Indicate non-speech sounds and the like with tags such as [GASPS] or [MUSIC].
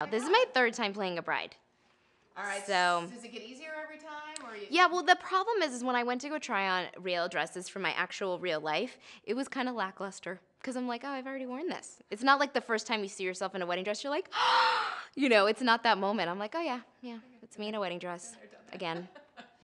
Oh, this is my third time playing a bride. All right. So- does it get easier every time, or you? Yeah, well, the problem is, is when I went to go try on real dresses for my actual real life, it was kind of lackluster because I'm like, oh, I've already worn this. It's not like the first time you see yourself in a wedding dress, you're like, [GASPS] you know, it's not that moment. I'm like, oh yeah, yeah, it's me in a wedding dress again. [LAUGHS]